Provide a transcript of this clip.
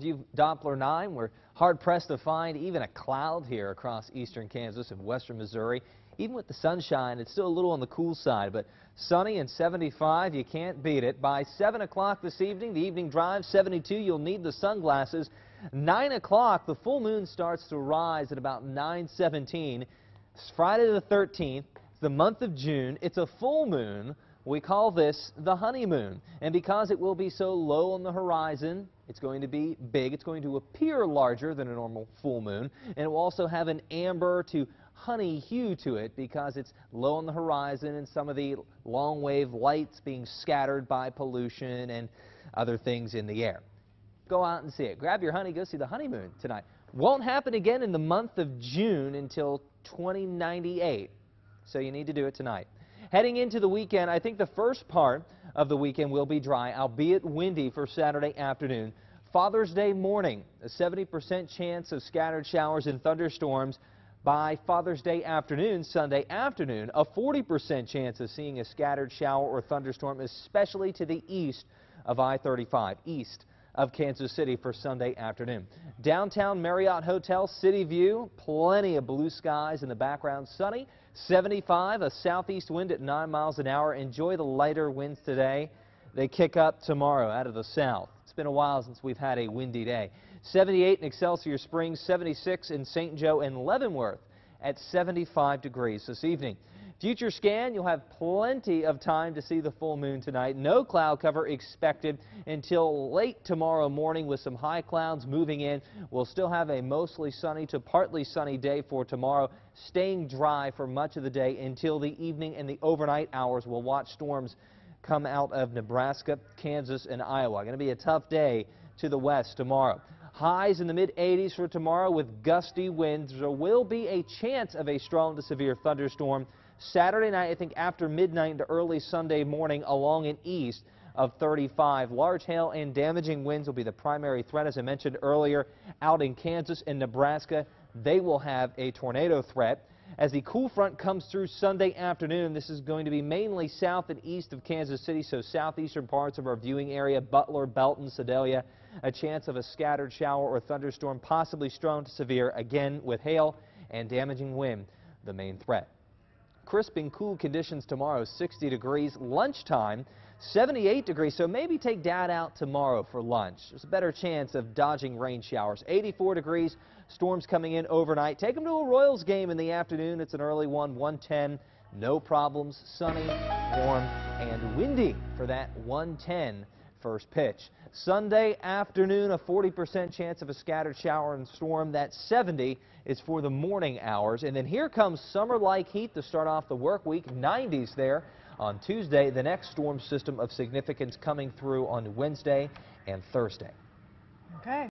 View Doppler 9. We're hard pressed to find even a cloud here across eastern Kansas and western Missouri. Even with the sunshine, it's still a little on the cool side, but sunny and 75, you can't beat it. By 7 o'clock this evening, the evening drive, 72, you'll need the sunglasses. 9 o'clock, the full moon starts to rise at about 917. It's Friday the 13th, it's the month of June. It's a full moon. We call this the honeymoon. And because it will be so low on the horizon, it's going to be big. It's going to appear larger than a normal full moon. And it will also have an amber to honey hue to it because it's low on the horizon and some of the long wave lights being scattered by pollution and other things in the air. Go out and see it. Grab your honey, go see the honeymoon tonight. Won't happen again in the month of June until 2098. So you need to do it tonight. Heading into the weekend, I think the first part of the weekend will be dry, albeit windy for Saturday afternoon. Father's Day morning, a 70% chance of scattered showers and thunderstorms. By Father's Day afternoon, Sunday afternoon, a 40% chance of seeing a scattered shower or thunderstorm, especially to the east of I-35, east of Kansas City for Sunday afternoon. Downtown Marriott Hotel City View, plenty of blue skies in the background, sunny, 75, a southeast wind at 9 miles an hour. Enjoy the lighter winds today. They kick up tomorrow out of the south. It's been a while since we've had a windy day. 78 in Excelsior Springs, 76 in St. Joe and Leavenworth at 75 degrees this evening. Future scan, you'll have plenty of time to see the full moon tonight. No cloud cover expected until late tomorrow morning with some high clouds moving in. We'll still have a mostly sunny to partly sunny day for tomorrow, staying dry for much of the day until the evening and the overnight hours. We'll watch storms come out of Nebraska, Kansas, and Iowa. Going to be a tough day to the west tomorrow. Highs in the mid 80s for tomorrow with gusty winds. There will be a chance of a strong to severe thunderstorm. Saturday night, I think after midnight into early Sunday morning along and east of 35. Large hail and damaging winds will be the primary threat, as I mentioned earlier, out in Kansas and Nebraska. They will have a tornado threat. As the cool front comes through Sunday afternoon, this is going to be mainly south and east of Kansas City, so southeastern parts of our viewing area, Butler, Belton, Sedalia. A chance of a scattered shower or thunderstorm, possibly strong to severe, again with hail and damaging wind, the main threat. Crisp and cool conditions tomorrow, 60 degrees. Lunchtime, 78 degrees, so maybe take dad out tomorrow for lunch. There's a better chance of dodging rain showers. 84 degrees, storms coming in overnight. Take them to a Royals game in the afternoon. It's an early one, 110. No problems, sunny, warm, and windy for that 110 first pitch. Sunday afternoon, a 40% chance of a scattered shower and storm. That 70 is for the morning hours. And then here comes summer-like heat to start off the work week. 90s there on Tuesday. The next storm system of significance coming through on Wednesday and Thursday. Okay.